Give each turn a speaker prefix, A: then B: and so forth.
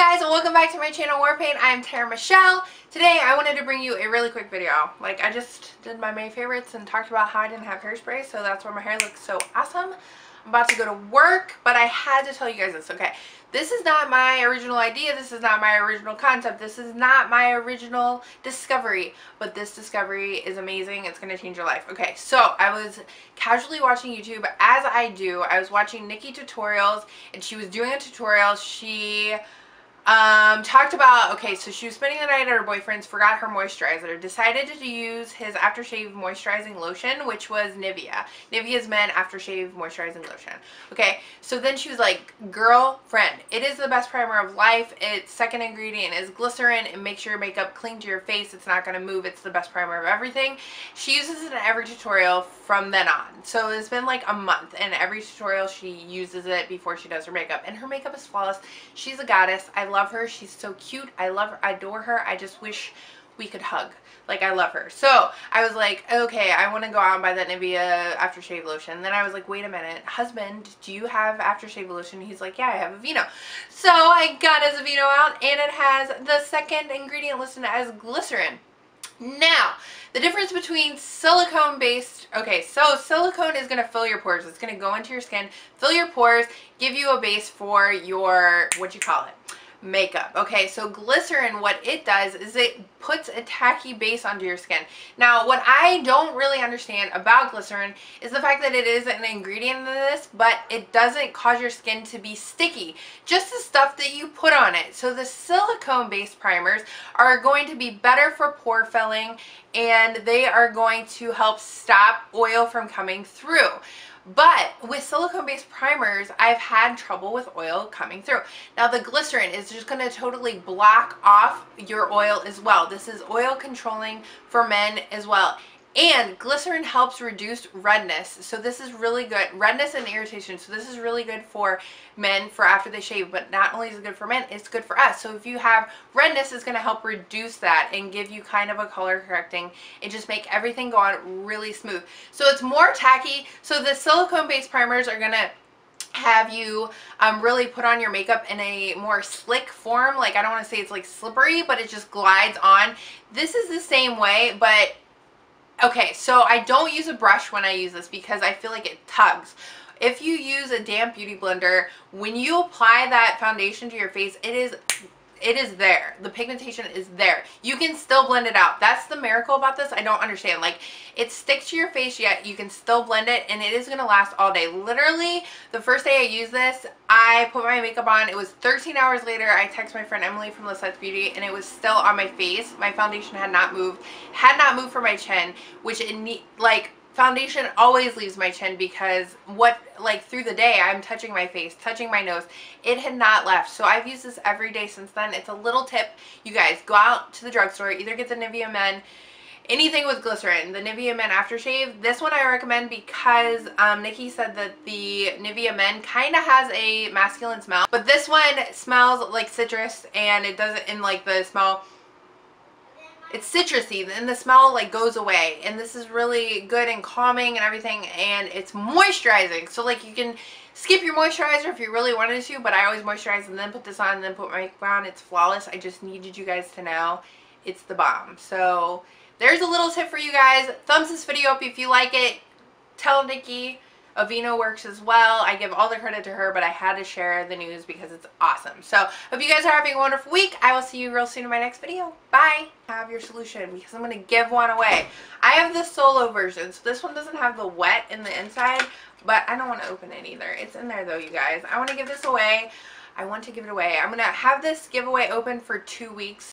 A: guys, welcome back to my channel Warpaint. I am Tara Michelle. Today I wanted to bring you a really quick video. Like I just did my May favorites and talked about how I didn't have hairspray, so that's why my hair looks so awesome. I'm about to go to work, but I had to tell you guys this, okay? This is not my original idea. This is not my original concept. This is not my original discovery, but this discovery is amazing. It's going to change your life. Okay, so I was casually watching YouTube as I do. I was watching Nikkie tutorials and she was doing a tutorial. She um, talked about, okay, so she was spending the night at her boyfriend's, forgot her moisturizer, decided to use his aftershave moisturizing lotion, which was Nivea. Nivea's Men Aftershave Moisturizing Lotion. Okay, so then she was like, girlfriend, it is the best primer of life. Its second ingredient is glycerin. It makes your makeup cling to your face. It's not going to move. It's the best primer of everything. She uses it in every tutorial from then on. So it's been like a month, and every tutorial she uses it before she does her makeup. And her makeup is flawless. She's a goddess. I love her. She's so cute. I love her. I adore her. I just wish we could hug. Like, I love her. So, I was like, okay, I want to go out and buy that Nivea aftershave lotion. Then I was like, wait a minute. Husband, do you have aftershave lotion? He's like, yeah, I have Aveeno. So, I got his Aveeno out, and it has the second ingredient listed as glycerin. Now, the difference between silicone based, okay, so silicone is going to fill your pores. It's going to go into your skin, fill your pores, give you a base for your, what you call it, makeup. Okay, so glycerin, what it does is it puts a tacky base onto your skin. Now, what I don't really understand about glycerin is the fact that it is an ingredient in this, but it doesn't cause your skin to be sticky. Just the stuff that you put on it. So the silicone-based primers are going to be better for pore filling and they are going to help stop oil from coming through. But with silicone-based primers, I've had trouble with oil coming through. Now the glycerin is just going to totally block off your oil as well. This is oil controlling for men as well. And glycerin helps reduce redness. So this is really good. Redness and irritation. So this is really good for men for after they shave. But not only is it good for men, it's good for us. So if you have redness, it's going to help reduce that and give you kind of a color correcting and just make everything go on really smooth. So it's more tacky. So the silicone based primers are going to have you um, really put on your makeup in a more slick form. Like I don't want to say it's like slippery, but it just glides on. This is the same way, but Okay, so I don't use a brush when I use this because I feel like it tugs. If you use a damp beauty blender, when you apply that foundation to your face, it is it is there. The pigmentation is there. You can still blend it out. That's the miracle about this. I don't understand. Like, it sticks to your face yet. You can still blend it, and it is going to last all day. Literally, the first day I used this, I put my makeup on. It was 13 hours later. I text my friend Emily from Lisette's Beauty, and it was still on my face. My foundation had not moved. Had not moved for my chin, which it need like foundation always leaves my chin because what like through the day I'm touching my face touching my nose. It had not left. So I've used this every day since then. It's a little tip. You guys go out to the drugstore either get the Nivea Men anything with glycerin the Nivea Men aftershave. This one I recommend because um, Nikkie said that the Nivea Men kind of has a masculine smell but this one smells like citrus and it doesn't in like the smell it's citrusy and the smell like goes away. And this is really good and calming and everything and it's moisturizing. So like you can skip your moisturizer if you really wanted to but I always moisturize and then put this on and then put my makeup on it's flawless. I just needed you guys to know it's the bomb. So there's a little tip for you guys. Thumbs this video up if you like it. Tell Nikkie Aveeno works as well. I give all the credit to her, but I had to share the news because it's awesome. So, hope you guys are having a wonderful week. I will see you real soon in my next video. Bye! Have your solution because I'm going to give one away. I have the solo version, so this one doesn't have the wet in the inside, but I don't want to open it either. It's in there though, you guys. I want to give this away. I want to give it away. I'm going to have this giveaway open for two weeks.